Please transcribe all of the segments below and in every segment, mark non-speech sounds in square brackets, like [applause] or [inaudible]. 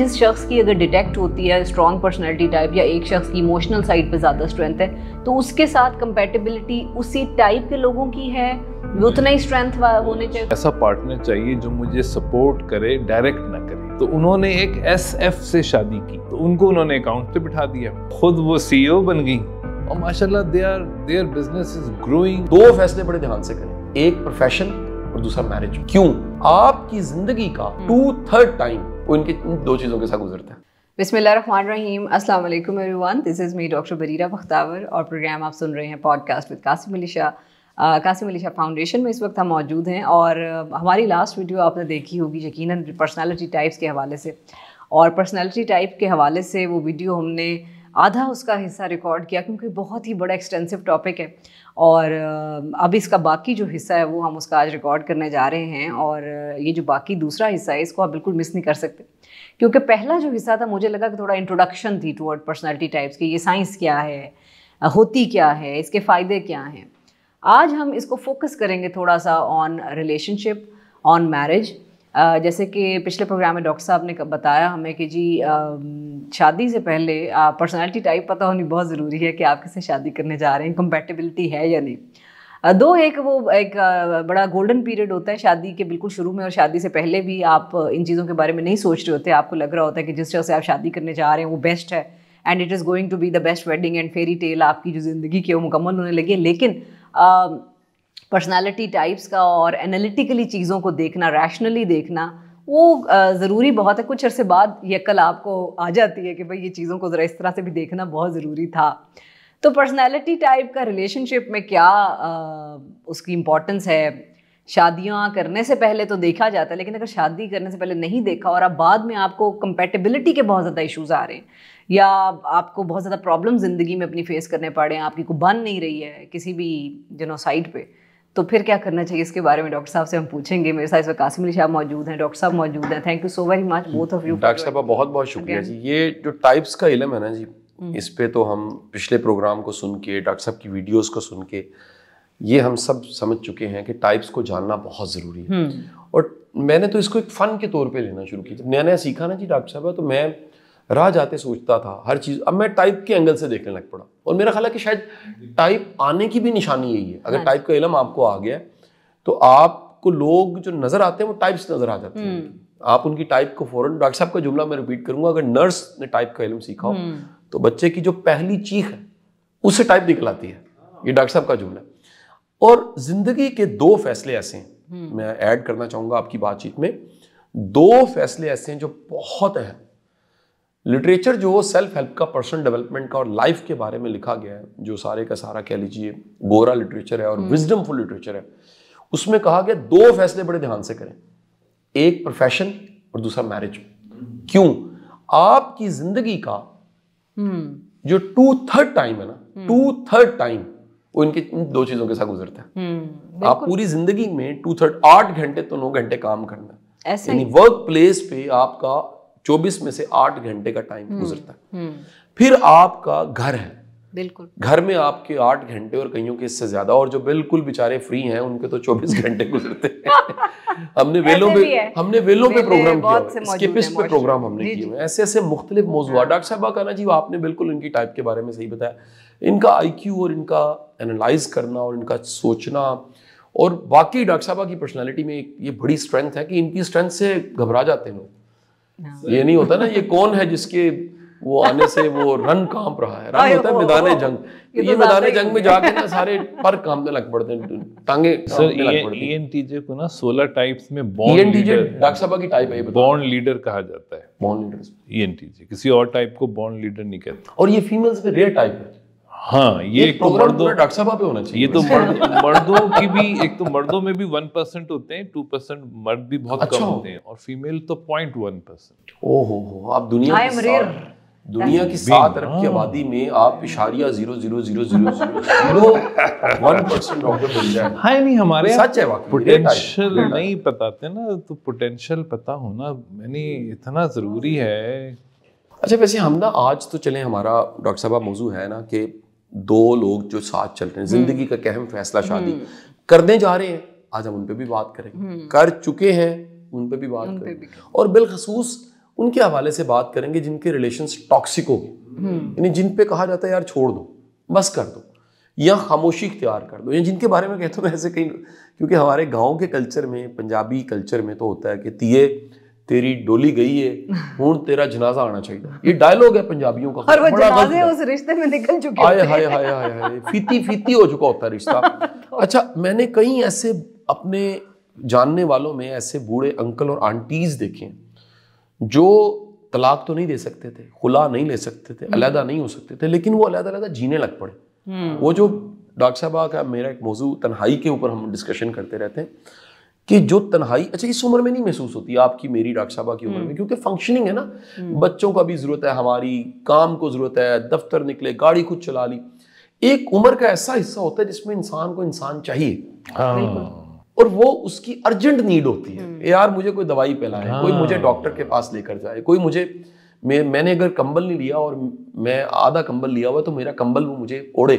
जिस शख्स की अगर डिटेक्ट होती है स्ट्रॉन्ग पर्सनैलिटी टाइप या एक शख्स की इमोशनल साइड पे ज़्यादा स्ट्रेंथ है तो उसके साथ कंपेटेबिलिटी उसी टाइप के लोगों की है उतना ही स्ट्रेंथ होने चाहिए। ऐसा पार्टनर चाहिए जो मुझे सपोर्ट करे डायरेक्ट ना करे। तो उन्होंने एक एस एफ़ से शादी की तो उनको उन्होंने अकाउंट पे बिठा दिया। खुद वो सीईओ बन गई। और माशाल्लाह they are their business is growing दो फैसले बड़े ध्यान से करें। एक प्रोफेशन और दूसरा मैरिज क्यों? आपकी ज़िंदगी का टू थर्ड टाइम इन दो चीज़ों के साथ गुजरता है। बिस्मिल्लाहिर्रहमानिर्रहीम। अस्सलाम वालेकुम everyone. This is me doctor Bareera Bakhtawar और प्रोग्राम आप सुन रहे हैं podcast with Qasim Ali Shah Qasim Ali Shah foundation में इस वक्त हम मौजूद हैं, और हमारी लास्ट वीडियो आपने देखी होगी यकीनन पर्सनालिटी टाइप्स के हवाले से। और पर्सनालिटी टाइप के हवाले से वो वीडियो हमने आधा उसका हिस्सा रिकॉर्ड किया, क्योंकि बहुत ही बड़ा एक्सटेंसिव टॉपिक है। और अब इसका बाकी जो हिस्सा है वो हम उसका आज रिकॉर्ड करने जा रहे हैं और ये जो बाकी दूसरा हिस्सा है इसको आप बिल्कुल मिस नहीं कर सकते। क्योंकि पहला जो हिस्सा था मुझे लगा कि थोड़ा इंट्रोडक्शन थी टूवर्ड पर्सनैलिटी टाइप्स की, ये साइंस क्या है होती क्या है, इसके फ़ायदे क्या हैं। आज हम इसको फोकस करेंगे थोड़ा सा ऑन रिलेशनशिप ऑन मैरिज जैसे कि पिछले प्रोग्राम में डॉक्टर साहब ने बताया हमें कि जी शादी से पहले पर्सनालिटी टाइप पता होनी बहुत ज़रूरी है कि आप किससे शादी करने जा रहे हैं कंपेटिबिलिटी है या नहीं। दो, एक वो, एक बड़ा गोल्डन पीरियड होता है शादी के बिल्कुल शुरू में और शादी से पहले भी आप इन चीज़ों के बारे में नहीं सोच रहे होते। आपको लग रहा होता है कि जिस तरह से आप शादी करने जा रहे हैं, वो बेस्ट है and it is going to be the best wedding and fairy tale आपकी जो ज़िंदगी की वो मुकम्मल होने लगी लेकिन पर्सनालिटी टाइप्स का और एनालिटिकली चीज़ों को देखना रैशनली देखना वो ज़रूरी बहुत है। कुछ अरसे बाद ये कल आपको आ जाती है कि भाई ये चीज़ों को ज़रा इस तरह से भी देखना बहुत ज़रूरी था। तो पर्सनैलिटी टाइप का रिलेशनशिप में क्या आ, उसकी इम्पोर्टेंस है? शादियाँ करने से पहले तो देखा जाता है लेकिन अगर शादी करने से पहले नहीं देखा और अब बाद में आपको कंपेटेबिलिटी के बहुत ज़्यादा इश्यूज़ आ रहे हैं या आपको बहुत ज़्यादा प्रॉब्लम ज़िंदगी में अपनी फेस करने पड़े हैं आपकी को बन नहीं रही है किसी भी जिनो साइड पे तो फिर क्या करना चाहिए? इसके बारे में डॉक्टर साहब से हम पूछेंगे। मेरे साथ इस वक्त कासिम अली साहब मौजूद हैं। डॉक्टर साहब मौजूद हैं। Thank you so very much both of you doctor साहब बहुत बहुत शुक्रिया जी। ये जो टाइप्स का इलम है ना जी हम्म। इस पे तो हम पिछले प्रोग्राम को सुन के डॉक्टर साहब की वीडियोस को सुन के ये हम सब समझ चुके हैं कि टाइप्स को जानना बहुत ज़रूरी है। हम्म। और मैंने तो इसको एक फ़न के तौर पे लेना शुरू किया। जब नया नया सीखा ना जी डॉक्टर साहब तो मैं राह जाते सोचता था हर चीज़। अब मैं टाइप के एंगल से देखने लग पड़ा। और मेरा ख्याल है कि शायद टाइप आने की भी निशानी यही है। अगर टाइप हाँ। का इलम आपको आ गया तो आपको लोग जो नज़र आते हैं वो टाइप्स नज़र आ जाते हैं। हम्म। आप उनकी टाइप को फ़ौरन डॉक्टर साहब का जुमला मैं रिपीट करूँगा अगर नर्स ने टाइप का इलम सीखा हो हम्म। तो बच्चे की जो पहली चीख है उससे टाइप निकल आती है। ये डॉक्टर साहब का जुमला और ज़िंदगी के दो फैसले ऐसे हैं। हम्म। मैं ऐड करना चाहूँगा आपकी बातचीत में। दो फैसले ऐसे हैं जो बहुत अहम लिटरेचर जो सेल्फ हेल्प का पर्सनल डेवलपमेंट का और लाइफ के बारे में लिखा गया है जो सारे का सारा कह लीजिए गोरा लिटरेचर है और विजडमफुल लिटरेचर है उसमें कहा गया दो फैसले बड़े ध्यान से करें। एक प्रोफेशन और दूसरा मैरिज क्यों? आपकी ज़िंदगी का हम्म। जो टू थर्ड टाइम है ना टू थर्ड टाइम वो इनके इन दो चीज़ों के साथ गुजरता है। हम्म, आप पूरी ज़िंदगी में टू थर्ड आठ घंटे तो नौ घंटे काम करना यानी वर्क प्लेस पे आपका चौबीस में से आठ घंटे का टाइम हम्म, गुजरता है। फिर आपका घर है। बिल्कुल। घर में आपके आठ घंटे और कईयों के इससे ज़्यादा और जो बिल्कुल बेचारे फ्री हैं उनके तो चौबीस [laughs] घंटे गुजरते हैं। [laughs] हमने वेलों पे हमने वेलों पे प्रोग्राम किया स्किपिस्ट पे प्रोग्राम हमने किए ऐसे ऐसे मुख्तलिफ़ मौजूद हाँ। डॉक्टर साहब कहना जी आपने बिल्कुल इनकी टाइप के बारे में सही बताया। इनका आई और इनका एनालाइज करना और इनका सोचना और बाकी डॉक्टर साहबा की पर्सनैलिटी में ये बड़ी स्ट्रेंथ है कि इनकी स्ट्रेंथ से घबरा जाते हैं लोग। हाँ। ये नहीं होता ना ये कौन है जिसके वो आने से वो रन काँप रहा है? रन होता है मैदान जंग। ये, तो मैदान जंग में जाके ना सारे पर कांपने लग पड़ते हैं टांगे [laughs] सर ईएनटीजे को ना 16 टाइप्स में बॉन्ड ईएनटीजे डॉक्टर साहब की टाइप है बॉन्ड लीडर कहा जाता है। बॉन्ड लीडर ईएनटीजे किसी और टाइप को बॉन्ड लीडर नहीं कहते। और ये फीमेल्स में रेयर टाइप है। हाँ ये एक तो मर्दों डॉक्टर साहब पे होना चाहिए। ये तो मर्द मर्दों की भी एक तो मर्दों में भी वन परसेंट होते हैं टू परसेंट मर्द भी बहुत अच्छा। कम होते हैं और फीमेल तो पॉइंट वन परसेंट। ओहो हो आप दुनिया के दुनिया की सात अरब की आबादी में आप इशारिया zero zero zero zero zero one percent doctor बन जाए हाँ नहीं हमारे सच है पोटेंशियल नहीं बताते ना तो पोटेंशियल पता होना यानी इतना ज़रूरी है। अच्छा वैसे हम ना आज तो चले हमारा डॉक्टर साहब मौजू है ना कि दो लोग जो साथ चल रहे हैं। ज़िंदगी का अहम फैसला शादी। हम्म। करने जा रहे हैं। आज हम उन पर भी बात करेंगे। हम्म। कर चुके हैं उन पर भी बात करेंगे। और बिलखसूस उनके हवाले से बात करेंगे जिनके रिलेशन टॉक्सिक हो गए। यानी जिन पे कहा जाता है यार छोड़ दो बस कर दो। या खामोशी इख्तियार कर दो। या जिनके बारे में कहता हूँ ऐसे कहीं क्योंकि हमारे गाँव के कल्चर में पंजाबी कल्चर में तो होता है कि तिये तेरी डोली गई है हूँ तेरा जनाजा आना चाहिए ये डायलॉग है पंजाबियों का। और वो जनाजे उस रिश्ते में निकल चुके हाय हाय हाय हाय हाय फीती फीती हो चुका होता है रिश्ता। [laughs] अच्छा मैंने कई ऐसे अपने जानने वालों में ऐसे बूढ़े अंकल और आंटीज देखे जो तलाक तो नहीं दे सकते थे खुला नहीं ले सकते थे अलहदा नहीं हो सकते थे लेकिन वो अलहदा अलहदा जीने लग पड़े। हम्म। वो जो डॉक्टर साहब का मेरा एक मौजू तन्हाई के ऊपर हम डिस्कशन करते रहते हैं कि जो तन्हाई अच्छा इस उम्र में नहीं महसूस होती आपकी मेरी डॉक्टर साहबा की उम्र में हम्म। क्योंकि फंक्शनिंग है ना हम्म। बच्चों का भी ज़रूरत है हमारी काम को ज़रूरत है दफ्तर निकले गाड़ी खुद चला ली एक उम्र का ऐसा हिस्सा होता है जिसमें इंसान को इंसान चाहिए हाँ। और वो उसकी अर्जेंट नीड होती है हम्म। यार मुझे कोई दवाई पिलाए हाँ। कोई मुझे डॉक्टर के पास लेकर जाए कोई मुझे मैं मैंने अगर कंबल नहीं लिया और मैं आधा कंबल लिया हुआ तो मेरा कंबल वो मुझे ओढ़े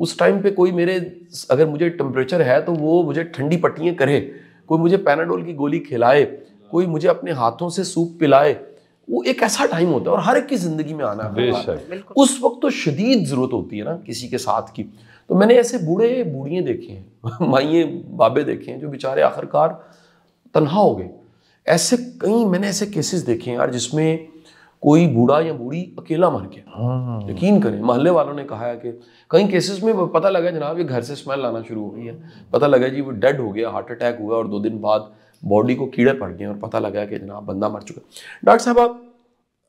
उस टाइम पे कोई मेरे अगर मुझे टेम्परेचर है तो वो मुझे ठंडी पट्टियाँ करे कोई मुझे पैनाडोल की गोली खिलाए कोई मुझे अपने हाथों से सूप पिलाए वो एक ऐसा टाइम होता है और हर एक की ज़िंदगी में आना है। उस वक्त तो शदीद ज़रूरत होती है ना किसी के साथ की। तो मैंने ऐसे बूढ़े बूढ़िए देखे हैं [laughs] माइए बाबे देखे हैं जो बेचारे आखिरकार तनहा हो गए। ऐसे कई मैंने ऐसे केसेस देखे हैं यार जिसमें कोई बूढ़ा या बूढ़ी अकेला मर गया। हाँ। यकीन करें मोहल्ले वालों ने कहा है कि कई केसेस में पता लगा जनाब ये घर से स्मेल आना शुरू हो गई है। पता लगा जी वो डेड हो गया हार्ट अटैक हुआ और दो दिन बाद बॉडी को कीड़े पड़ गए और पता लगा कि जनाब बंदा मर चुका डॉक्टर साहब आप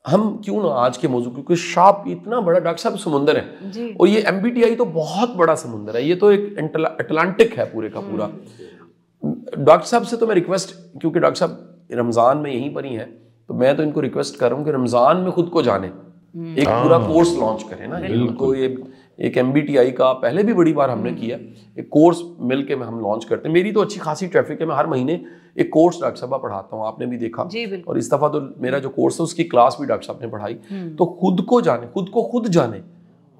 हम क्यों ना आज के मौजूद क्योंकि शाप इतना बड़ा डॉक्टर साहब समुंदर है। और ये एम तो बहुत बड़ा समुंदर है ये तो एक अटलांटिक है पूरे का पूरा। हम्म। डॉक्टर साहब से तो मैं रिक्वेस्ट क्योंकि डॉक्टर साहब रमज़ान में यहीं पर ही है तो मैं तो इनको रिक्वेस्ट कर रहा हूँ कि रमज़ान में खुद को जाने। हम्म। एक पूरा कोर्स लॉन्च करें ना। इनको ये एक एमबीटीआई का पहले भी बड़ी बार हमने किया। एक कोर्स मिल के हम लॉन्च करते हैं। मेरी तो अच्छी खासी ट्रैफ़िक है। मैं हर महीने एक कोर्स डॉक्टर साहब पढ़ाता हूँ। आपने भी देखा। और इस दफ़ा तो मेरा जो कोर्स है उसकी क्लास भी डॉक्टर साहब ने पढ़ाई। हम्म। तो खुद को जाने खुद को खुद जाने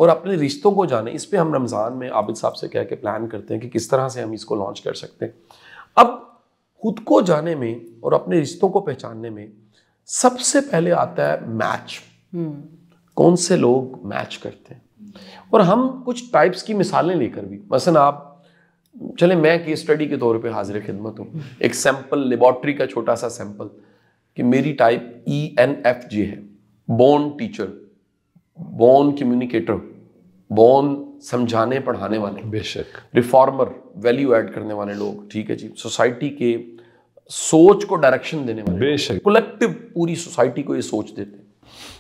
और अपने रिश्तों को जाने। इस पर हम रमज़ान में आबिद साहब से कह के प्लान करते हैं कि किस तरह से हम इसको लॉन्च कर सकते हैं। अब खुद को जाने में और अपने रिश्तों को पहचानने में सबसे पहले आता है मैच हम्म। कौन से लोग मैच करते हैं? और हम कुछ टाइप्स की मिसालें लेकर भी मसन आप चले मैं केस स्टडी के तौर पे हाजिर खिदमत हूँ। एक सैंपल लेबॉर्ट्री का छोटा सा सैंपल कि मेरी type E N F J है। Born teacher born communicator born समझाने पढ़ाने वाले। बेशक। रिफॉर्मर वैल्यू ऐड करने वाले लोग ठीक है जी। सोसाइटी के सोच को डायरेक्शन देने वाले बेशक। कलेक्टिव पूरी सोसाइटी को ये सोच देते हैं।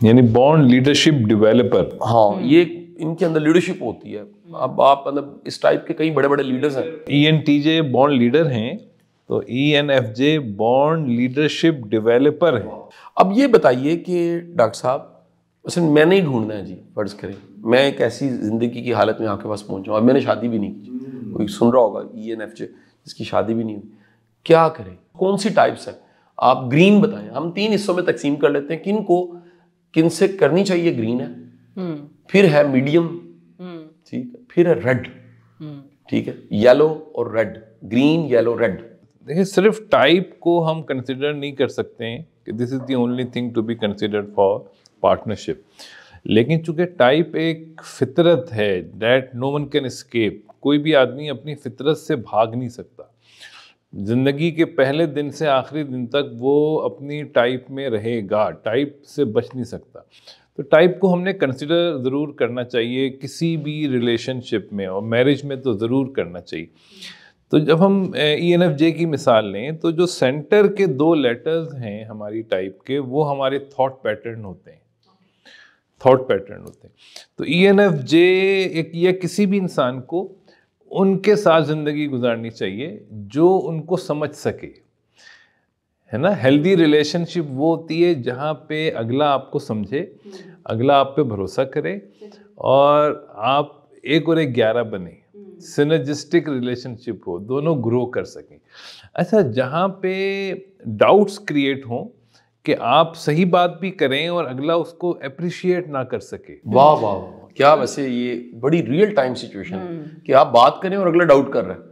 यानी बॉन्ड लीडरशिप डेवलपर हाँ ये इनके अंदर लीडरशिप होती है। अब आप मतलब इस टाइप के कई बड़े बड़े लीडर्स हैं। E N T J bond leader हैं तो E N F J bond leadership developer है। अब ये बताइए कि डॉक्टर साहब वैसे मैंने ही ढूंढना है जी फ़र्ज़ करें। मैं एक ऐसी ज़िंदगी की हालत में आपके पास पहुँचा अब मैंने शादी भी नहीं की। कोई सुन रहा होगा ई एन एफ़ जे जिसकी शादी भी नहीं हुई। क्या करें? कौन सी टाइप्स है? आप ग्रीन बताएँ। हम तीन हिस्सों में तकसीम कर लेते हैं किन को किन से करनी चाहिए ग्रीन है। हम्म। फिर है मीडियम हम्म। ठीक है। फिर है रेड हम्म। ठीक है। येलो और रेड ग्रीन येलो रेड देखिए सिर्फ़ टाइप को हम कंसिडर नहीं कर सकते हैं कि this is the only thing to be considered for partnership लेकिन चूँकि टाइप एक फितरत है that no one can escape कोई भी आदमी अपनी फितरत से भाग नहीं सकता। ज़िंदगी के पहले दिन से आखिरी दिन तक वो अपनी टाइप में रहेगा टाइप से बच नहीं सकता। तो टाइप को हमने कंसिडर ज़रूर करना चाहिए किसी भी रिलेशनशिप में और मैरिज में तो ज़रूर करना चाहिए। तो जब हम ई एन एफ़ जे की मिसाल लें तो जो सेंटर के दो लेटर्स हैं हमारी टाइप के, वो हमारे थॉट पैटर्न होते हैं। थॉट पैटर्न होते हैं। तो ई एन एफ़ जे एक, या किसी भी इंसान को उनके साथ ज़िंदगी गुजारनी चाहिए, जो उनको समझ सके। है ना? हेल्दी रिलेशनशिप वो होती है जहाँ पे अगला आपको समझे, अगला आप पे भरोसा करे और आप एक और एक ग्यारह बने। सिनर्जिस्टिक रिलेशनशिप हो, दोनों ग्रो कर सकें। अच्छा जहाँ पे डाउट्स क्रिएट हों कि आप सही बात भी करें और अगला उसको अप्रिशिएट ना कर सके। वाह वाह। क्या वैसे ये बड़ी रियल टाइम सिचुएशन कि आप बात करें और अगला डाउट कर रहे हैं।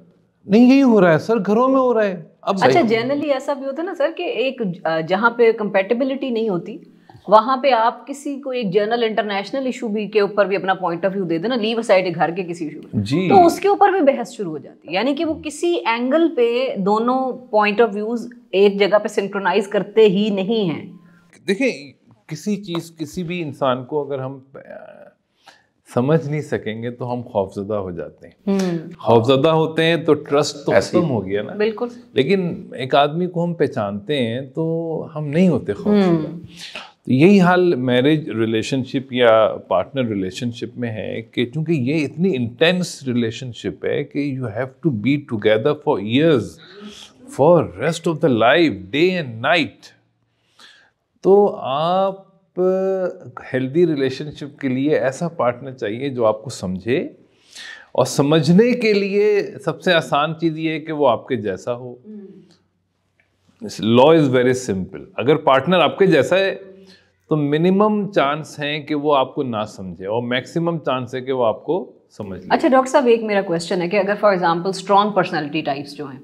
नहीं यही हो रहा है सर घरों में हो रहा है। अब अच्छा जनरली ऐसा भी होता है ना सर कि एक जहाँ पे कंपेटेबिलिटी नहीं होती वहाँ पे आप किसी को एक जर्नल इंटरनेशनल इशू भी के ऊपर भी अपना पॉइंट ऑफ़ व्यू दे देना लीव साइड घर के किसी इशू जी। तो उसके ऊपर भी बहस शुरू हो जाती है। यानी कि वो किसी एंगल पे दोनों पॉइंट ऑफ़ व्यूज़ एक जगह पे सिंक्रोनाइज करते ही नहीं हैं। देखिए किसी चीज़ किसी भी इंसान को अगर हम समझ नहीं सकेंगे तो हम खौफजदा हो जाते हैं। हम्म। खौफजदा होते हैं तो ट्रस्ट तो खत्म हो गया ना। बिल्कुल। लेकिन एक आदमी को हम पहचानते हैं तो हम नहीं होते खौफजदा। हम्म। तो यही हाल मैरिज रिलेशनशिप या पार्टनर रिलेशनशिप में है कि चूँकि ये इतनी इंटेंस रिलेशनशिप है कि you have to be together for years for rest of the life day and night तो आप हेल्दी रिलेशनशिप के लिए ऐसा पार्टनर चाहिए जो आपको समझे और समझने के लिए सबसे आसान चीज़ ये है कि वो आपके जैसा हो। लॉ इज़ वेरी सिंपल अगर पार्टनर आपके जैसा है तो मिनिमम चांस है कि वो आपको ना समझे और मैक्सिमम चांस है कि वो आपको समझ ले। अच्छा डॉक्टर साहब एक मेरा क्वेश्चन है कि अगर for example strong personality types जो हैं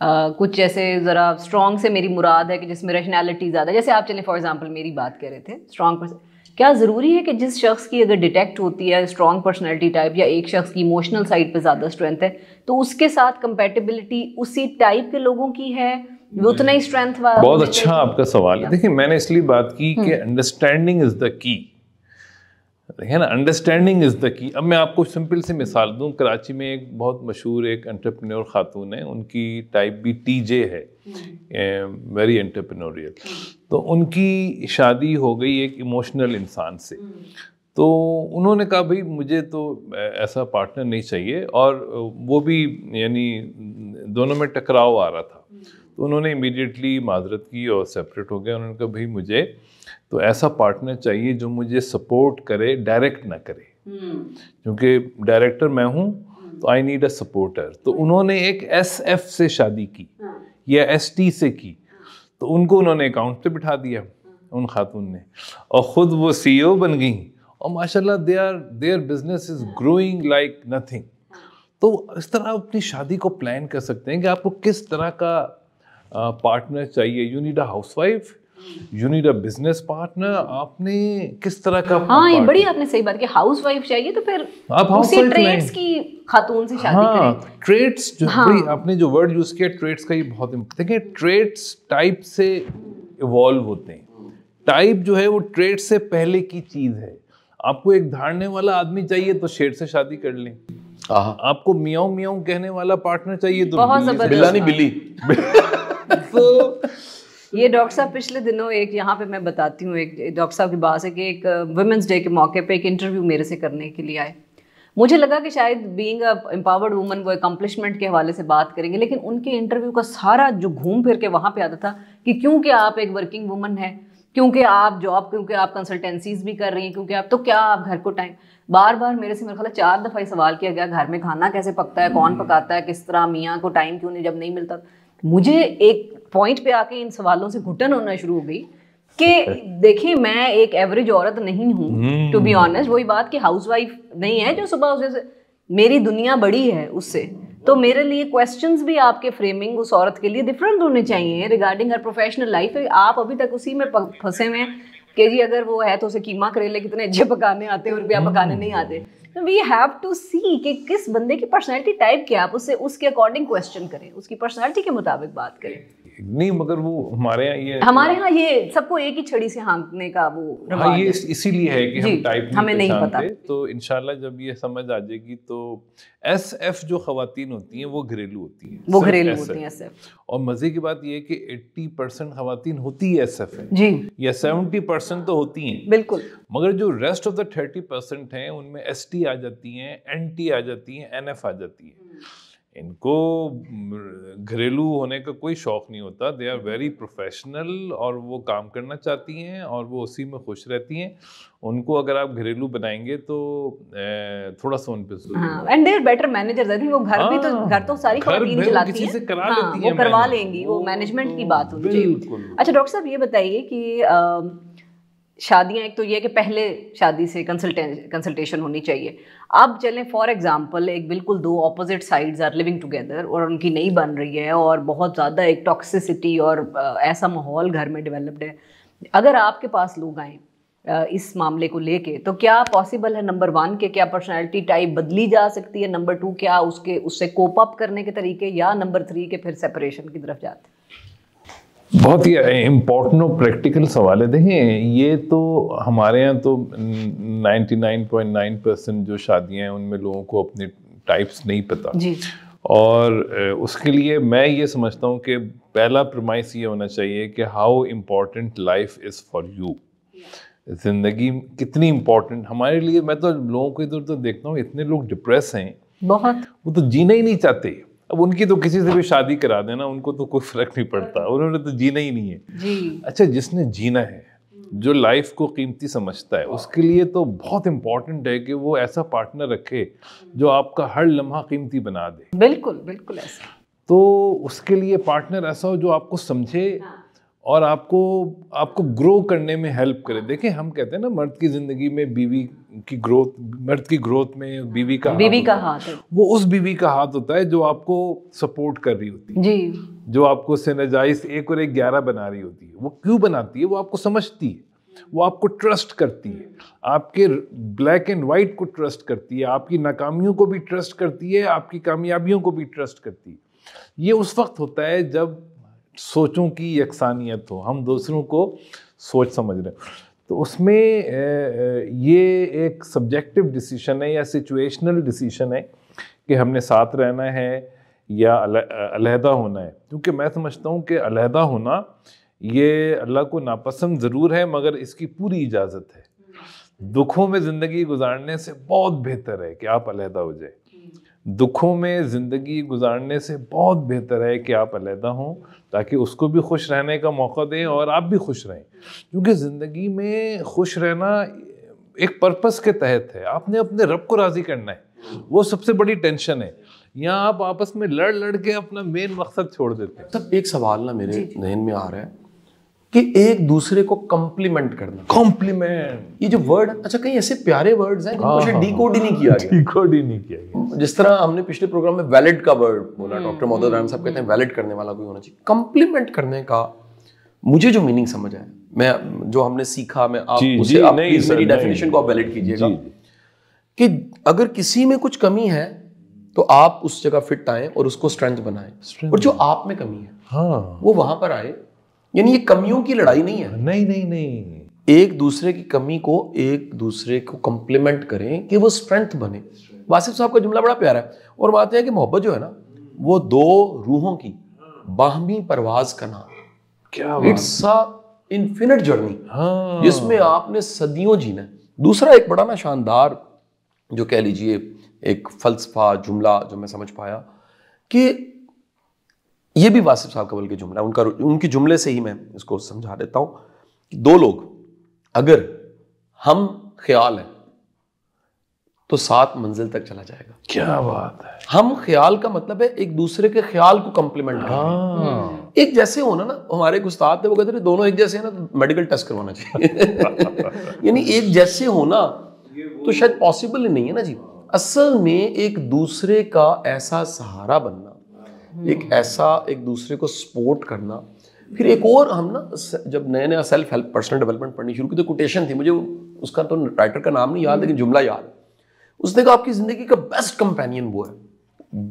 कुछ जैसे ज़रा स्ट्रॉन्ग से मेरी मुराद है कि जिसमें रैशनैलिटी ज़्यादा जैसे आप चलें फॉर एग्जांपल मेरी बात कर रहे थे स्ट्रॉन्ग पर्सन क्या ज़रूरी है कि जिस शख्स की अगर डिटेक्ट होती है स्ट्रॉन्ग पर्सनैलिटी टाइप या एक शख्स की इमोशनल साइड पे ज़्यादा स्ट्रेंथ है तो उसके साथ कंपेटेबिलिटी उसी टाइप के लोगों की है? उतना ही स्ट्रेंथ वाला बहुत अच्छा आपका सवाल है। देखिए मैंने इसलिए बात की कि अंडरस्टैंडिंग इज़ द की है ना अंडरस्टैंडिंग इज़ द की अब मैं आपको सिंपल सी मिसाल दूँ कराची में एक बहुत मशहूर एक एंटरप्रेन्योर खातून है उनकी टाइप भी टी जे है वेरी एंटरप्रेन्योरियल तो उनकी शादी हो गई एक इमोशनल इंसान से। तो उन्होंने कहा भाई मुझे तो ऐसा पार्टनर नहीं चाहिए। और वो भी यानी दोनों में टकराव आ रहा था। तो उन्होंने इमीडिएटली माजरत की और सेपरेट हो गया। उन्होंने कहा भाई मुझे तो ऐसा पार्टनर चाहिए जो मुझे सपोर्ट करे डायरेक्ट ना करे। हम्म। क्योंकि डायरेक्टर मैं हूँ तो आई नीड अ सपोर्टर तो उन्होंने एक एस एफ़ से शादी की हाँ। या एस टी से की तो उनको उन्होंने अकाउंट पे बिठा दिया उन खातून ने। और ख़ुद वो सी e बन गई और माशाल्लाह they are their business is growing like nothing तो इस तरह आप अपनी शादी को प्लान कर सकते हैं कि आपको किस तरह का पार्टनर चाहिए। You need a housewife you need a business partner आपने किस तरह का हाँ ये बड़ी आपने सही बात की। हाउस वाइफ चाहिए तो फिर आप हाउस वाइफ ट्रेड्स की खातून से शादी हाँ, करें। ट्रेड्स जो हाँ. बड़ी आपने जो वर्ड यूज़ किया ट्रेड्स का ये बहुत देखिए ट्रेड्स टाइप से इवॉल्व होते हैं। टाइप जो है वो ट्रेड से पहले की चीज़ है। आपको एक धारने वाला आदमी चाहिए तो शेर से शादी कर लें। आपको मियाओ मियाओ कहने वाला पार्टनर चाहिए तो बिल्ली बिल्ली। [laughs] तो ये डॉक्टर साहब पिछले दिनों एक यहाँ पे मैं बताती हूँ एक डॉक्टर साहब की बात है कि एक वुमेंस डे के मौके पे एक इंटरव्यू मेरे से करने के लिए आए। मुझे लगा कि शायद बीइंग अ एम्पावर्ड वुमन वो अकम्पलिशमेंट के हवाले से बात करेंगे लेकिन उनके इंटरव्यू का सारा जो घूम फिर के वहाँ पे आता था कि क्योंकि आप एक वर्किंग वुमन है क्योंकि आप जॉब क्योंकि आप कंसल्टेंसीज भी कर रही हैं क्योंकि आप तो क्या आप घर को टाइम बार बार मेरे से मेरे ख्याल चार दफ़ा ही सवाल किया गया घर में खाना कैसे पकता है कौन पकाता है किस तरह मियाँ को टाइम क्यों नहीं जब नहीं मिलता? मुझे एक पॉइंट पे आके इन सवालों से घुटन होना शुरू हो गई कि देखिए मैं एक एवरेज औरत नहीं हूँ टू बी ऑनेस्ट वही बात कि हाउस वाइफ नहीं है जो सुबह उसे मेरी दुनिया बड़ी है उससे। तो मेरे लिए क्वेश्चंस भी आपके फ्रेमिंग उस औरत के लिए डिफरेंट होने चाहिए रिगार्डिंग हर प्रोफेशनल लाइफ आप अभी तक उसी में फंसे हुए हैं कि जी अगर वो है तो उसे कीमा करेले कितने अच्छे पकाने आते हैं और रुपया पकाने नहीं आते। वी हैव टू सी कि किस बंदे की पर्सनैलिटी टाइप क्या आप उसे, उसके अकॉर्डिंग क्वेश्चन करें, उसकी पर्सनैलिटी के मुताबिक बात करें। नहीं मगर वो हमारे यहाँ ये हमारे यहाँ ये सबको एक ही छड़ी से हाँकने का वो हाँ ये इसीलिए है कि हम टाइप हमें नहीं पता। तो इनशाला जब ये समझ आ जाएगी तो एस एफ़ जो खातन होती हैं वो घरेलू होती हैं। वो घरेलू होती हैं एस एफ़ और मज़े की बात ये है कि 80 परसेंट खातन होती है एस एफ़ जी। या 70 परसेंट तो होती हैं। बिल्कुल। मगर जो रेस्ट ऑफ़ द 30 परसेंट हैं उनमें एस टी आ जाती हैं एन टी आ जाती हैं एन एफ़ आ जाती है। इनको घरेलू होने का कोई शौक नहीं होता। दे आर वेरी प्रोफेशनल और वो काम करना चाहती हैं और वो उसी में खुश रहती हैं। उनको अगर आप घरेलू बनाएँगे तो थोड़ा सा उन पे and they are better managers I think वो घर भी तो हाँ, घर तो सारी खातन चलाती हैं। करा हाँ, लेती वो करवा लेंगी वो मैनेजमेंट की बात होनी चाहिए। अच्छा डॉक्टर साहब ये बताइए कि शादियाँ, एक तो ये कि पहले शादी से कंसल्टेशन होनी चाहिए। अब चलें फॉर एग्जांपल एक बिल्कुल दो opposite sides are living together और उनकी नहीं बन रही है और बहुत ज़्यादा एक टॉक्सिसिटी और ऐसा माहौल घर में डेवलप्ड है। अगर आपके पास लोग आए इस मामले को लेके तो क्या पॉसिबल है नंबर वन के क्या पर्सनैलिटी टाइप बदली जा सकती है? नंबर टू क्या उसके, उससे कोप अप करने के तरीके या नंबर थ्री के फिर सेपरेशन की तरफ़ जाते बहुत ही इम्पोर्टेंट और प्रैक्टिकल सवाल है। देखें ये तो हमारे यहाँ तो 99.9 परसेंट जो शादियाँ हैं उनमें लोगों को अपने टाइप्स नहीं पता। जी। और उसके लिए मैं ये समझता हूँ कि पहला प्रमाइस ये होना चाहिए कि how important life is for you ज़िंदगी कितनी इम्पोर्टेंट हमारे लिए मैं तो लोगों को इधर उधर देखता हूँ इतने लोग डिप्रेस हैं। बहुत। वो तो जीना ही नहीं चाहते। अब उनकी तो किसी से भी शादी करा देना उनको तो कोई फ़र्क नहीं पड़ता। उन्होंने तो जीना ही नहीं है। जी। अच्छा जिसने जीना है जो लाइफ को कीमती समझता है उसके लिए तो बहुत इम्पोर्टेंट है कि वो ऐसा पार्टनर रखे जो आपका हर लम्हा कीमती बना दे। बिल्कुल बिल्कुल ऐसा। तो उसके लिए पार्टनर ऐसा हो जो आपको समझे हाँ। और आपको आपको ग्रो करने में हेल्प करे। देखें हम कहते हैं ना मर्द की ज़िंदगी में बीवी की ग्रोथ मर्द की ग्रोथ में बीवी का बीवी का हाथ वो उस बीवी का हाथ होता है जो आपको सपोर्ट कर रही होती है। जी। जो आपको सेनेजाइज एक और एक ग्यारह बना रही होती है। वो क्यों बनाती है? वो आपको समझती है। वो आपको ट्रस्ट करती है। आपके ब्लैक एंड वाइट को ट्रस्ट करती है। आपकी नाकामियों को भी ट्रस्ट करती है। आपकी कामयाबियों को भी ट्रस्ट करती है। ये उस वक्त होता है जब सोचों की यकसानियत हो, हम दूसरों को सोच समझ रहे तो उसमें ये एक सब्जेक्टिव डिसीशन है या सिचुएशनल डिसीशन है कि हमने साथ रहना है या अलहदा होना है। क्योंकि मैं समझता हूँ कि अलहदा होना, ये अल्लाह को नापसंद ज़रूर है, मगर इसकी पूरी इजाज़त है। दुखों में ज़िंदगी गुजारने से बहुत बेहतर है कि आप अलहदा हो जाए। दुखों में ज़िंदगी गुजारने से बहुत बेहतर है कि आप अलहदा हों। ताकि उसको भी खुश रहने का मौका दें और आप भी खुश रहें। क्योंकि ज़िंदगी में खुश रहना एक पर्पस के तहत है। आपने अपने रब को राज़ी करना है। वो सबसे बड़ी टेंशन है। यहाँ आप आपस में लड़ लड़ के अपना मेन मकसद छोड़ देते हैं। तब एक सवाल ना मेरे जहन में आ रहा है। कि एक दूसरे को कॉम्प्लीमेंट करना। कॉम्प्लीमेंट ये जो वर्ड अच्छा कहीं ऐसे प्यारे वर्ड्स हैं जिनको शायद डिकोड ही नहीं किया गया। डिकोड ही नहीं किया गया। जिस तरह हमने पिछले प्रोग्राम में वैलिड का वर्ड बोला डॉक्टर मोहम्मद राम साहब कहते हैं वैलिड करने वाला कोई होना चाहिए। कॉम्प्लीमेंट करने का मुझे जो मीनिंग समझ आया मैं जो हमने सीखा मैं आप जी, उसे जी, आप नहीं, मेरी डेफिनेशन को आप वैलिड कीजिएगा। कि अगर किसी में कुछ कमी है तो आप उस जगह फिट आए और उसको स्ट्रेंथ बनाएँ। और जो आप में कमी है हाँ। वो वहाँ पर आए यानी ये कमियों की लड़ाई नहीं है। नहीं नहीं नहीं। एक दूसरे की कमी को एक दूसरे को कम्प्लीमेंट करें कि वो स्ट्रेंथ बने। वासिफ साहब का जुमला बड़ा प्यारा है। और बात यह है कि मोहब्बत जो है ना वो दो रूहों की बाहमी परवाज का नाम। क्या इट्स अ इन्फिनिट जर्नी जिसमें आपने सदियों जीना है। दूसरा एक बड़ा ना शानदार जो कह लीजिए एक फलसफा जुमला जो मैं समझ पाया कि ये भी वासिफ साहब का बल्कि जुमला उनका उनके जुमले से ही मैं इसको समझा देता हूँ कि दो लोग अगर हम ख्याल हैं तो सात मंजिल तक चला जाएगा। क्या बात है। हम ख्याल का मतलब है एक दूसरे के ख्याल को कंप्लीमेंट करना। हाँ। एक जैसे होना ना हमारे एक उस्ताद थे वो कहते थे दोनों एक जैसे हैं ना तो मेडिकल टेस्ट करवाना चाहिए। [laughs] यानी एक जैसे होना तो शायद पॉसिबल ही नहीं है ना जी। असल में एक दूसरे का ऐसा सहारा बनना एक ऐसा एक दूसरे को सपोर्ट करना। फिर एक और हम ना जब नए नया सेल्फ हेल्प पर्सनल डेवलपमेंट पढ़नी शुरू की तो कोटेशन थी मुझे उसका तो राइटर का नाम नहीं याद लेकिन जुमला याद। है उसने कहा आपकी ज़िंदगी का बेस्ट कंपेनियन वो है।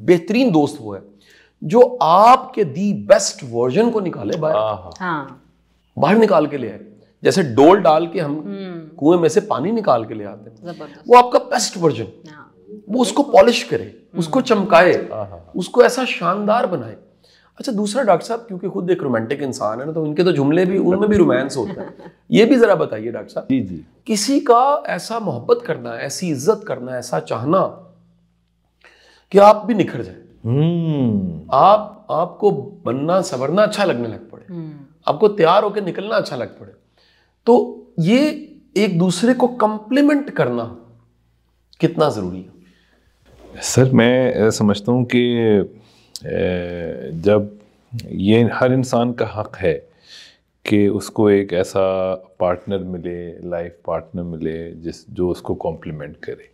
बेहतरीन दोस्त वो है जो आपके दी बेस्ट वर्जन को निकाले बाहर। हाँ। बाहर निकाल के ले आए। जैसे डोल डाल के हम हम्म। कुएँ में से पानी निकाल के ले आते हैं। वो आपका बेस्ट वर्जन हाँ। वो उसको पॉलिश करे उसको चमकाए उसको ऐसा शानदार बनाए। अच्छा दूसरा डॉक्टर साहब क्योंकि खुद एक रोमांटिक इंसान है ना तो उनके तो जुमले भी उनमें भी रोमांस होता है। ये भी जरा बताइए डॉक्टर साहब। जी जी। किसी का ऐसा मोहब्बत करना ऐसी इज़्ज़त करना ऐसा चाहना कि आप भी निखर जाए। हम्म। आप आपको बनना संवरना अच्छा लगने लग पड़े। हम्म। आपको तैयार होकर निकलना अच्छा लग पड़े। तो ये एक दूसरे को कंप्लीमेंट करना कितना ज़रूरी है? सर, मैं समझता हूँ कि जब ये हर इंसान का हक है कि उसको एक ऐसा पार्टनर मिले, लाइफ पार्टनर मिले, जिस, जो उसको कॉम्प्लीमेंट करे।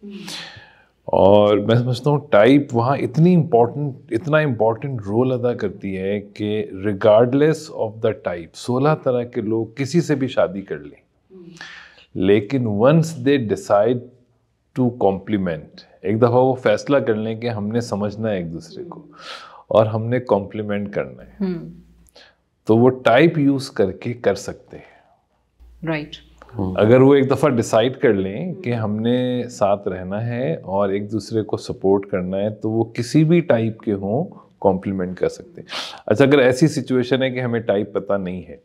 और मैं समझता हूँ टाइप वहाँ इतनी इम्पोर्टेंट इतना इम्पोर्टेंट रोल अदा करती है कि रिगार्डलेस ऑफ़ द टाइप सोलह तरह के लोग किसी से भी शादी कर लें। लेकिन once they decide to complement एक दफ़ा वो फैसला कर लें कि हमने समझना है एक दूसरे को और हमने कॉम्प्लीमेंट करना है। हम्म। तो वो टाइप यूज़ करके कर सकते हैं। Right right. अगर वो एक दफ़ा डिसाइड कर लें कि हमने साथ रहना है और एक दूसरे को सपोर्ट करना है तो वो किसी भी टाइप के हों कॉम्प्लीमेंट कर सकते हैं। अच्छा अगर ऐसी सिचुएशन है कि हमें टाइप पता नहीं है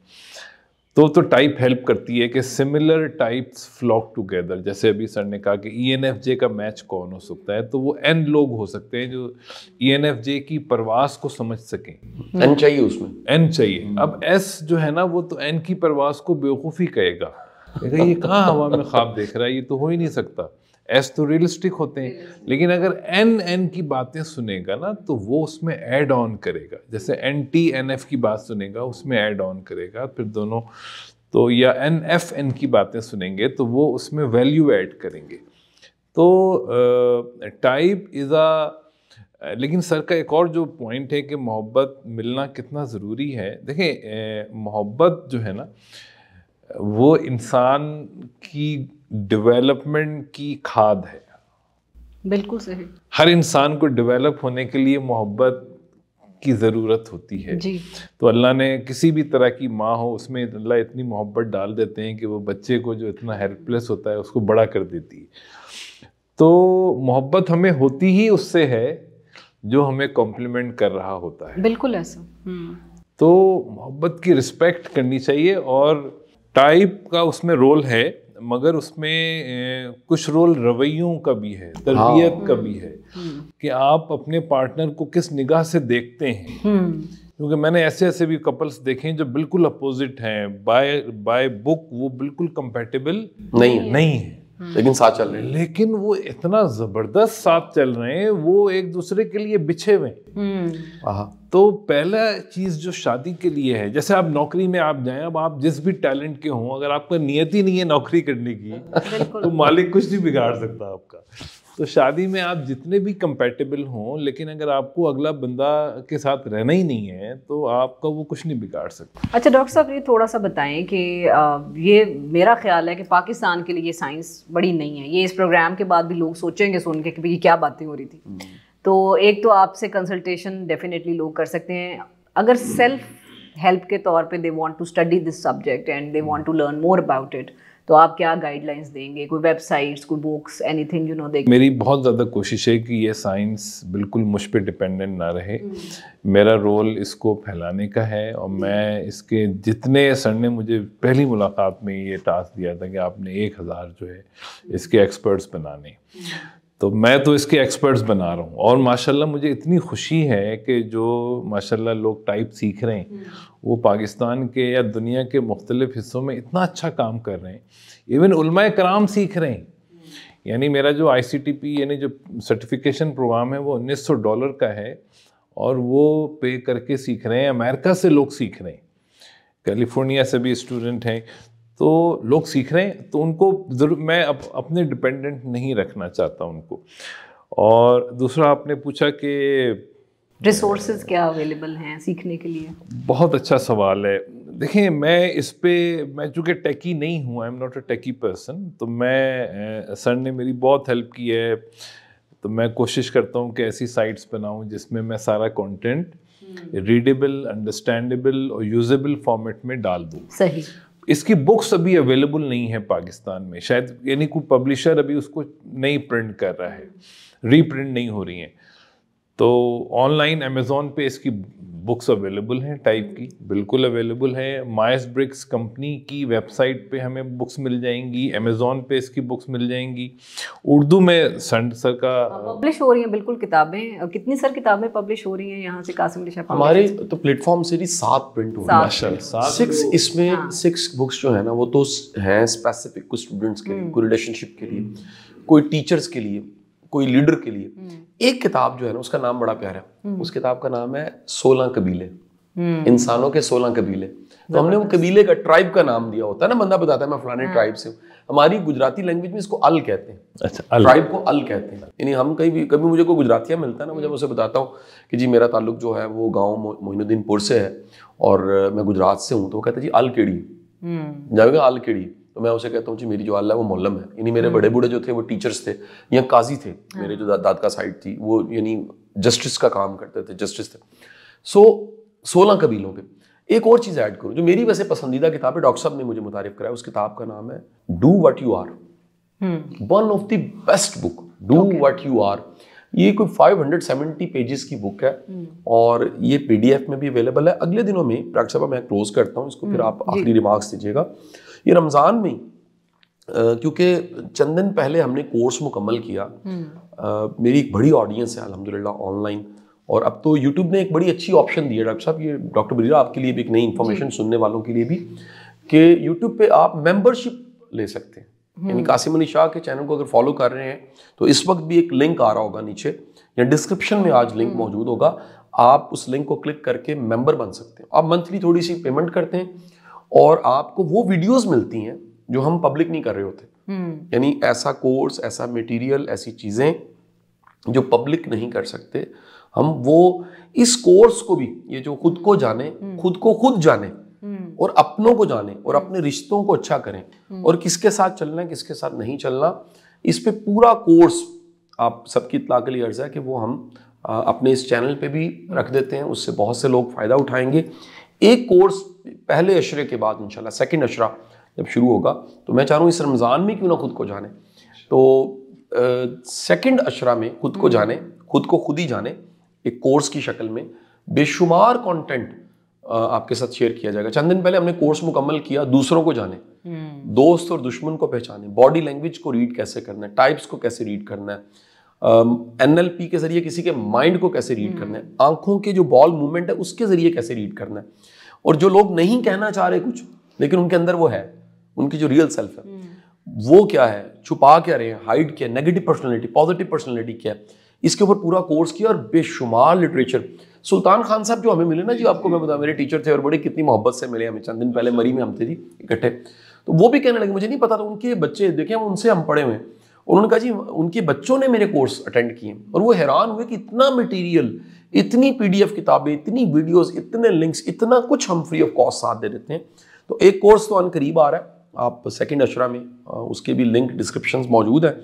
तो तो टाइप हेल्प करती है कि सिमिलर टाइप्स फ्लॉक टुगेदर जैसे अभी सर ने कहा कि ई एन एफ़ जे का मैच कौन हो सकता है? तो वो एन लोग हो सकते हैं जो ई एन एफ़ जे की परवास को समझ सकें। एन चाहिए उसमें। एन चाहिए। अब एस जो है ना वो तो एन की परवास को बेवकूफ़ी कहेगा। ये कहाँ [laughs] हवा में [laughs] ख्वाब देख रहा है? ये तो हो ही नहीं सकता। एस तो रियलिस्टिक होते हैं। लेकिन अगर एन एन की बातें सुनेगा ना तो वो उसमें ऐड ऑन करेगा। जैसे एन टी एन एफ़ की बात सुनेगा उसमें ऐड ऑन करेगा फिर दोनों तो या एन एफ़ एन की बातें सुनेंगे तो वो उसमें वैल्यू ऐड करेंगे। तो टाइप इज़ अ लेकिन सर का एक और जो पॉइंट है कि मोहब्बत मिलना कितना ज़रूरी है देखें मोहब्बत जो है ना वो इंसान की डेवलपमेंट की खाद है। बिल्कुल सही। हर इंसान को डेवलप होने के लिए मोहब्बत की ज़रूरत होती है। जी। तो अल्लाह ने किसी भी तरह की माँ हो उसमें अल्लाह इतनी मोहब्बत डाल देते हैं कि वो बच्चे को जो इतना हेल्पलेस होता है उसको बड़ा कर देती है। तो मोहब्बत हमें होती ही उससे है जो हमें कॉम्प्लीमेंट कर रहा होता है। बिल्कुल ऐसा। हम्म। तो मोहब्बत की रिस्पेक्ट करनी चाहिए और टाइप का उसमें रोल है। मगर उसमें कुछ रोल रवैयों का भी है तरबियत हाँ। का भी है हम्म। कि आप अपने पार्टनर को किस निगाह से देखते हैं हम्म। क्योंकि मैंने ऐसे ऐसे भी कपल्स देखे हैं जो बिल्कुल अपोजिट हैं बाय बाय बुक वो बिल्कुल कंपेटेबल नहीं नहीं है हम्म। लेकिन साथ चल रहे हैं। लेकिन वो इतना ज़बरदस्त साथ चल रहे हैं वो एक दूसरे के लिए बिछे हुए तो पहला चीज़ जो शादी के लिए है जैसे आप नौकरी में आप जाएँ अब आप जिस भी टैलेंट के हों अगर आपका नियत ही नहीं है नौकरी करने की तो मालिक कुछ नहीं बिगाड़ सकता आपका। तो शादी में आप जितने भी कंपेटेबल हों लेकिन अगर आपको अगला बंदा के साथ रहना ही नहीं है तो आपका वो कुछ नहीं बिगाड़ सकता। अच्छा डॉक्टर साहब ये थोड़ा सा बताएँ कि ये मेरा ख्याल है कि पाकिस्तान के लिए साइंस बड़ी नहीं है। ये इस प्रोग्राम के बाद भी लोग सोचेंगे सुन के कि भाई क्या बातें हो रही थी। हम्म। तो एक तो आपसे कंसल्टेशन डेफिनेटली लोग कर सकते हैं। अगर सेल्फ हेल्प के तौर पे they want to study this subject and they want to learn more about it तो आप क्या गाइडलाइंस देंगे? कोई वेबसाइट्स कोई बुक्स एनीथिंग यू नो देख मेरी बहुत ज़्यादा कोशिश है कि ये साइंस बिल्कुल मुझ पर डिपेंडेंट ना रहे। हम्म। मेरा रोल इसको फैलाने का है और मैं इसके जितने सर ने मुझे पहली मुलाकात में ये टास्क दिया था कि आपने एक हज़ार जो है इसके एक्सपर्ट्स बनाने। हम्म। तो मैं तो इसके एक्सपर्ट्स बना रहा हूँ। और माशाल्लाह मुझे इतनी खुशी है कि जो माशाल्लाह लोग टाइप सीख रहे हैं, वो पाकिस्तान के या दुनिया के मुख्तलिफ़ हिस्सों में इतना अच्छा काम कर रहे हैं। इवन कराम सीख रहे हैं। यानी मेरा जो आईसीटीपी यानी जो सर्टिफिकेशन प्रोग्राम है, वो उन्नीस सौ डॉलर का है और वो पे करके सीख रहे हैं। अमेरिका से लोग सीख रहे हैं। कैलिफ़ोर्निया से भी स्टूडेंट हैं। तो लोग सीख रहे हैं तो उनको ज़रूर मैं अप, अपने डिपेंडेंट नहीं रखना चाहता उनको। और दूसरा आपने पूछा कि रिसोर्सेज क्या अवेलेबल हैं सीखने के लिए? बहुत अच्छा सवाल है। देखिए मैं इस पर मैं चूँकि टेकी नहीं हूँ I am not a techie person तो मैं सर ने मेरी बहुत हेल्प की है तो मैं कोशिश करता हूँ कि ऐसी साइट्स बनाऊँ जिसमें मैं सारा कंटेंट रीडेबल अंडरस्टैंडेबल और यूजेबल फॉर्मेट में डाल दूँ। सही। इसकी बुक्स अभी अवेलेबल नहीं है पाकिस्तान में। शायद यानी कोई पब्लिशर अभी उसको नहीं प्रिंट कर रहा है, रीप्रिंट नहीं हो रही हैं। तो ऑनलाइन अमेज़ोन पे इसकी बुक्स अवेलेबल हैं टाइप की बिल्कुल अवेलेबल है। माइस ब्रिक्स कंपनी की वेबसाइट पे हमें बुक्स मिल जाएँगी अमेज़ोन पे इसकी बुक्स मिल जाएँगी। उर्दू में संड सर का पब्लिश हाँ, हो रही हैं बिल्कुल किताबें। कितनी सर किताबें पब्लिश हो रही हैं यहाँ से कासिम हमारे तो प्लेटफॉर्म सीरीज़ सात प्रिंट हो रही सिक्स इसमें सिक्स हाँ। बुक्स जो है ना वो तो हैं स्पेसिफिक कुछ स्टूडेंट्स के लिए हम्म। कोई रिलेशनशिप के लिए कोई टीचर्स के लिए। कोई लीडर के लिए। हम्म। एक किताब जो है ना उसका नाम बड़ा प्यारा है। हम्म। उस किताब का नाम है सोलह कबीले। हम्म। इंसानों के सोलह कबीले। तो हमने वो कबीले का ट्राइब का नाम दिया होता है ना बंदा बताता है मैं फलाने ट्राइब हाँ। से हूँ। हमारी गुजराती लैंग्वेज में इसको अल कहते हैं। अच्छा ट्राइब को अल कहते हैं। यानी हम कहीं भी कभी मुझे कोई गुजरातिया मिलता है ना मुझे उसे बताता हूँ कि जी मेरा ताल्लुक जो है वो गाँव मोइनुद्दीनपुर से है और मैं गुजरात से हूँ। तो वो कहते हैं जी अल केड़ी। जाएगा अल केड़ी तो मैं उसे कहता हूँ जी मेरी जो अल है वो मोलम है। यानी मेरे। बड़े बूढ़े जो थे वो टीचर्स थे या काजी थे हाँ। मेरे जो दाद का साइड थी वो यानी जस्टिस का काम करते थे जस्टिस थे। सो सोलह कबीलों के एक और चीज़ ऐड करूँ जो मेरी वैसे पसंदीदा किताब है डॉक्टर साहब ने मुझे मुतारिफ कराया उस किताब का नाम है do what you are one of the best book do what you are ये कोई 570 पेजेस की बुक है hmm. और ये पीडीएफ में भी अवेलेबल है। अगले दिनों में डॉक्टर साहब मैं क्लोज करता हूँ इसको फिर hmm. आप आखिरी रिमार्क्स दीजिएगा। ये रमज़ान में क्योंकि चंद दिन पहले हमने कोर्स मुकम्मल किया। hmm. मेरी एक बड़ी ऑडियंस है अलहमदिल्ला ऑनलाइन और अब तो यूट्यूब ने एक बड़ी अच्छी ऑप्शन दी है डॉक्टर साहब ये डॉक्टर बरीरा आपके लिए भी एक नई इन्फॉर्मेशन सुनने वालों के लिए भी कि यूट्यूब पे आप मेंबरशिप ले सकते हैं। यानी हम्म। कासिम अली शाह के चैनल को अगर फॉलो कर रहे हैं तो इस वक्त भी एक लिंक आ रहा होगा नीचे या डिस्क्रिप्शन में आज लिंक हम्म। मौजूद होगा आप उस लिंक को क्लिक करके मेंबर बन सकते हैं आप मंथली थोड़ी सी पेमेंट करते हैं और आपको वो वीडियोस मिलती हैं जो हम पब्लिक नहीं कर रहे होते हम्म। यानी ऐसा कोर्स ऐसा मटेरियल ऐसी चीज़ें जो पब्लिक नहीं कर सकते हम वो इस कोर्स को भी ये जो खुद को जाने। खुद को खुद जाने। और अपनों को जाने और अपने रिश्तों को अच्छा करें। हम्म। और किसके साथ चलना है किसके साथ नहीं चलना इस पर पूरा कोर्स आप सबकी इतला के लिए अर्ज़ है कि वो हम अपने इस चैनल पे भी रख देते हैं उससे बहुत से लोग फ़ायदा उठाएँगे। एक कोर्स पहले अशरे के बाद इंशाल्लाह सेकंड अशरा जब शुरू होगा तो मैं चाह रहा हूँ इस रमज़ान में क्यों ना खुद को जाने। तो सेकंड अशरा में खुद को जाने खुद को खुद ही जाने एक कोर्स की शक्ल में बेशुमार कंटेंट आपके साथ शेयर किया जाएगा। चंद दिन पहले हमने कोर्स मुकम्मल किया दूसरों को जाने। हम्म। दोस्त और दुश्मन को पहचाने। बॉडी लैंग्वेज को रीड कैसे करना है? टाइप्स को कैसे रीड करना है? एन एनएलपी के ज़रिए किसी के माइंड को कैसे रीड करना है? हम्म। आँखों के जो बॉल मूवमेंट है उसके ज़रिए कैसे रीड करना है? और जो लोग नहीं कहना चाह रहे कुछ लेकिन उनके अंदर वो है। उनकी जो रियल सेल्फ है। हम्म। वो क्या है? छुपा क्या रहे हैं? हाइड क्या नेगेटिव पर्सनैलिटी पॉजिटिव पर्सनैलिटी क्या है? इसके ऊपर पूरा कोर्स किया और बेशुमार लिटरेचर। सुल्तान खान साहब जो हमें मिले ना जी आपको मैं बता मेरे टीचर थे और बड़े कितनी मोहब्बत से मिले हमें चंद दिन पहले मरी में हम थे जी इकट्ठे। तो वो भी कहने लगे मुझे नहीं पता था उनके बच्चे देखे हम उनसे हम पढ़े हुए उन्होंने कहा जी उनके बच्चों ने मेरे कोर्स अटेंड किए और वो हैरान हुए कि इतना मटेरियल इतनी पीडीएफ किताबें इतनी वीडियोस इतने लिंक्स इतना कुछ हम फ्री ऑफ़ कॉस्ट साथ दे देते हैं। तो एक कोर्स तो अन करीब आ रहा है आप सेकेंड अशरा में उसके भी लिंक डिस्क्रिप्शन मौजूद हैं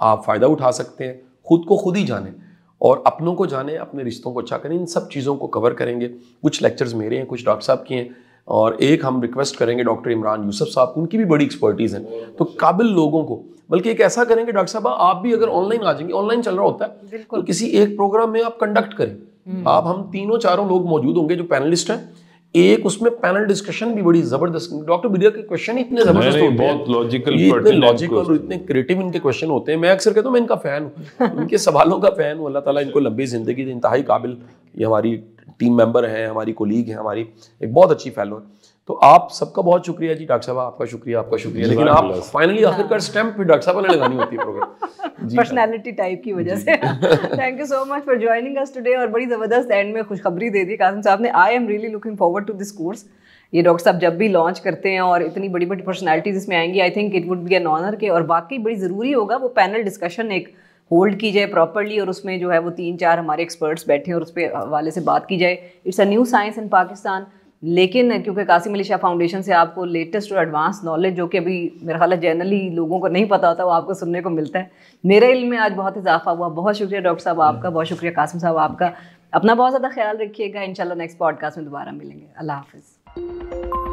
आप फ़ायदा उठा सकते हैं। खुद को खुद ही जाने और अपनों को जाने अपने रिश्तों को अच्छा करें इन सब चीज़ों को कवर करेंगे। कुछ लेक्चर्स मेरे हैं कुछ डॉक्टर साहब के हैं और एक हम रिक्वेस्ट करेंगे डॉक्टर इमरान यूसुफ साहब उनकी भी बड़ी एक्सपर्टीज़ है। तो काबिल लोगों को बल्कि एक ऐसा करेंगे डॉक्टर साहब आप भी अगर ऑनलाइन आ जाएँगे ऑनलाइन चल रहा होता है तो किसी एक प्रोग्राम में आप कंडक्ट करें। हम्म। आप हम तीनों चारों लोग मौजूद होंगे जो पैनलिस्ट हैं एक उसमें पैनल डिस्कशन भी बड़ी ज़बरदस्त डॉक्टर बिरिया के क्वेश्चन इतने ज़बरदस्त होते बहुत लॉजिकल इतने लॉजिकल और इतने क्रिएटिव इनके क्वेश्चन होते हैं। मैं अक्सर कहता हूँ मैं इनका फ़ैन हूँ। इनके सवालों का फ़ैन हूँ। अल्लाह ताला इनको लंबी ज़िंदगी इंतहाई काबिल ये हमारी टीम मेंबर हैं हमारी कोलीग हैं हमारी एक बहुत अच्छी फैलो है। तो आप सबका बहुत शुक्रिया जी डॉक्टर साहब आपका शुक्रिया आपका शुक्रिया। लेकिन आप फाइनली आखिरकार स्टैंप भी डॉक्टर साहब ने लगानी होती है प्रोग्राम पर्सनालिटी टाइप की वजह से। Thank you so much for joining us today और बड़ी ज़बरदस्त एंड में खुशखबरी दे दी। कासिम साहब ने I am really looking forward to this course ये डॉक्टर साहब जब भी लॉन्च करते हैं और इतनी बड़ी बड़ी पर्सनैलिटीज इसमें आएँगी I think it would be an honour के और बाकी बड़ी ज़रूरी होगा वो पैनल डिस्कशन एक होल्ड की जाए प्रॉपरली और उसमें जो है वो तीन चार हमारे एक्सपर्ट्स बैठे और उस पर हवाले से बात की जाए। It's a new science in Pakistan लेकिन क्योंकि कासिम अली शाह फाउंडेशन से आपको लेटेस्ट और एडवांस नॉलेज जो कि अभी मेरा ख्याल जनरली लोगों को नहीं पता होता वो आपको सुनने को मिलता है। मेरे इल्म में आज बहुत इजाफा हुआ। बहुत शुक्रिया डॉक्टर साहब आपका बहुत शुक्रिया कासिम साहब आपका। अपना बहुत ज़्यादा ख्याल रखिएगा इन नेक्स्ट पॉडकास्ट में दोबारा मिलेंगे। अल्लाह हाफिज़।